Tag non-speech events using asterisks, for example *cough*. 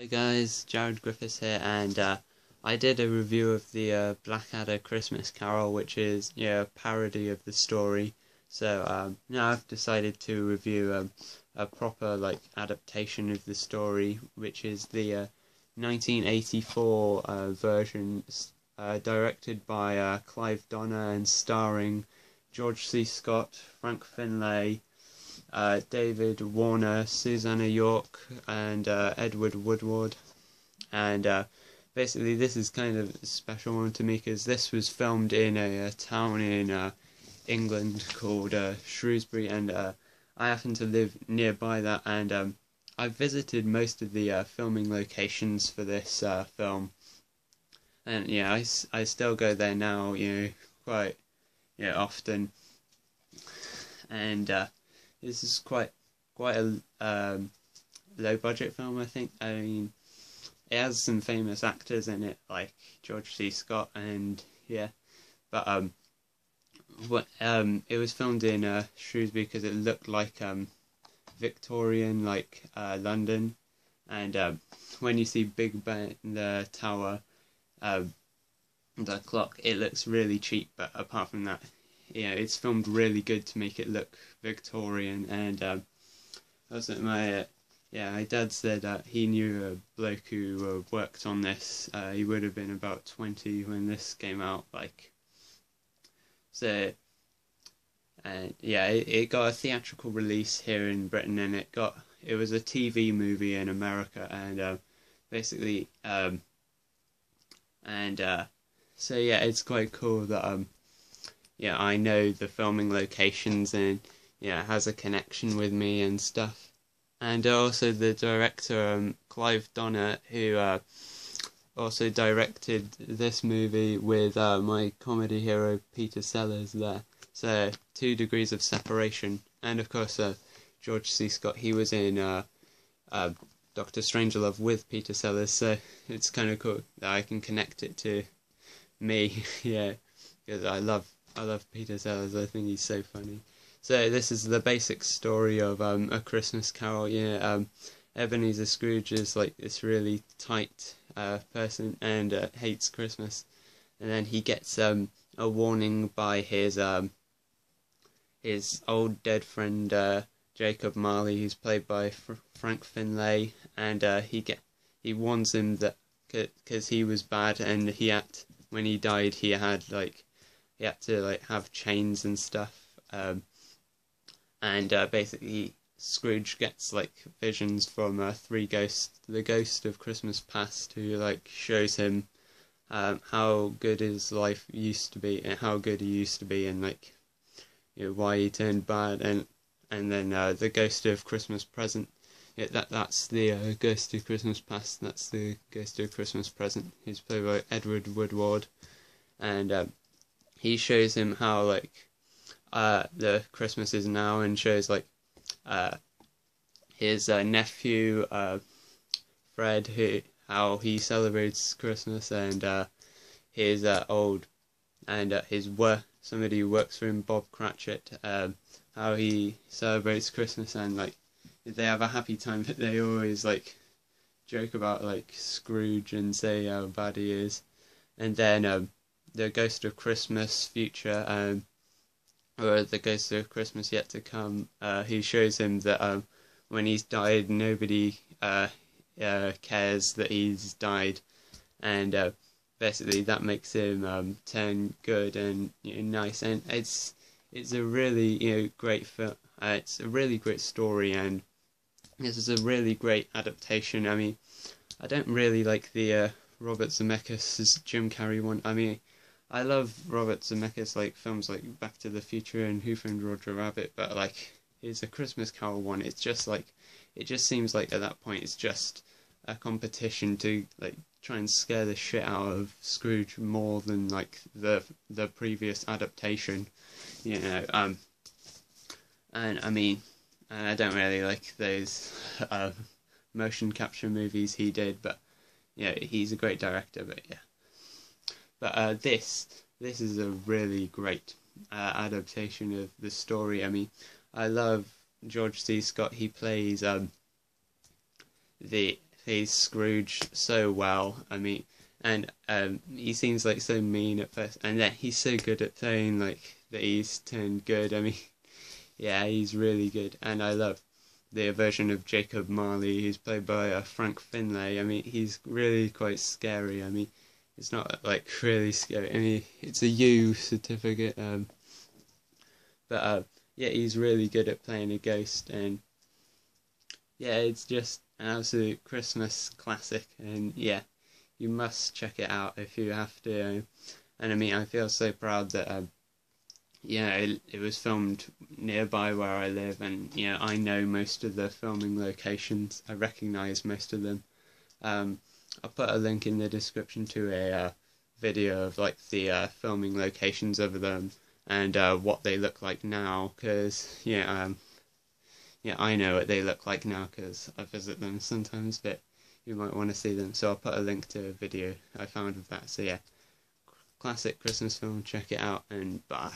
Hey guys, Jared Griffiths here, and uh, I did a review of the uh, Blackadder Christmas Carol, which is yeah, a parody of the story. So um, now I've decided to review um, a proper like adaptation of the story, which is the uh, 1984 uh, version, uh, directed by uh, Clive Donner and starring George C. Scott, Frank Finlay, uh, David Warner, Susannah York, and uh, Edward Woodward. And uh, basically, this is kind of a special one to me because this was filmed in a, a town in uh, England called uh, Shrewsbury, and uh, I happen to live nearby that. And um, I visited most of the filming locations for this film. And yeah, I, I still go there now, you know, quite yeah, often. And this is quite quite a um, low budget film, I think. I mean, it has some famous actors in it, like George C. Scott, and yeah, but um, what um, it was filmed in uh, Shrewsbury because it looked like um, Victorian, like uh, London, and um, when you see Big Ben, the tower, um, the clock, it looks really cheap. But apart from that, yeah, it's filmed really good to make it look Victorian. And um, also my uh, yeah, my dad said that he knew a bloke who uh, worked on this. Uh, he would have been about twenty when this came out. Like, so, and yeah, it, it got a theatrical release here in Britain, and it got it was a TV movie in America, and uh, basically, um, and uh, so yeah, it's quite cool that um yeah, I know the filming locations and yeah, has a connection with me and stuff. And also the director um, Clive Donner, who uh, also directed this movie with uh, my comedy hero Peter Sellers there. So two degrees of separation, and of course uh, George C. Scott. He was in uh, uh, Doctor Strangelove with Peter Sellers, so it's kind of cool that I can connect it to me. *laughs* yeah, because I love I love Peter Sellers. I think he's so funny. So this is the basic story of um, a Christmas Carol. Yeah, um, Ebenezer Scrooge is like this really tight uh, person and uh, hates Christmas, and then he gets um, a warning by his um, his old dead friend uh, Jacob Marley, who's played by Fr Frank Finlay, and uh, he get he warns him that because he was bad and he had when he died he had like he had to like have chains and stuff. Um, and uh, basically, Scrooge gets like visions from uh, three ghosts, the ghost of Christmas past, who like shows him um, how good his life used to be and how good he used to be, and like you know why he turned bad, and and then uh, the ghost of Christmas present. Yeah, that that's the uh, ghost of Christmas past. That's the ghost of Christmas present. He's played by Edward Woodward, and um, he shows him how like uh, the Christmas is now and shows like uh, his uh, nephew uh, Fred who how he celebrates Christmas and uh, his uh, old and his work somebody who works for him Bob Cratchit um, how he celebrates Christmas and like they have a happy time but they always like joke about like Scrooge and say how bad he is. And then um, the Ghost of Christmas future, um, or the Ghost of Christmas yet to come, uh, he shows him that um, when he's died, nobody uh, uh, cares that he's died, and uh, basically that makes him um, turn good and you know, nice, and it's it's a really you know great film. Uh, it's a really great story, and this is a really great adaptation. I mean, I don't really like the uh, Robert Zemeckis' Jim Carrey one. I mean, I love Robert Zemeckis like films like Back to the Future and Who Framed Roger Rabbit, but like his A Christmas Carol one, it's just like it just seems like at that point it's just a competition to like try and scare the shit out of Scrooge more than like the the previous adaptation, you know. Um, and I mean, I don't really like those uh, motion capture movies he did, but yeah, he's a great director. But yeah. But uh, this this is a really great uh, adaptation of the story. I mean, I love George C. Scott. He plays um, the plays Scrooge so well. I mean, and um, he seems like so mean at first, and then he's so good at playing like that he's turned good. I mean, *laughs* yeah, he's really good, and I love the version of Jacob Marley, who's played by uh, Frank Finlay. I mean, he's really quite scary. I mean, it's not like really scary. I mean, it's a U certificate, um, but uh, yeah, he's really good at playing a ghost, and yeah, it's just an absolute Christmas classic, and yeah, you must check it out if you have to. And I mean, I feel so proud that, uh, yeah, it, it was filmed nearby where I live, and yeah, I know most of the filming locations. I recognise most of them. Um, I'll put a link in the description to a uh, video of like the uh, filming locations of them and uh, what they look like now, because yeah, um, yeah, I know what they look like now because I visit them sometimes, but you might want to see them. So I'll put a link to a video I found of that. So yeah, classic Christmas film. Check it out and bye.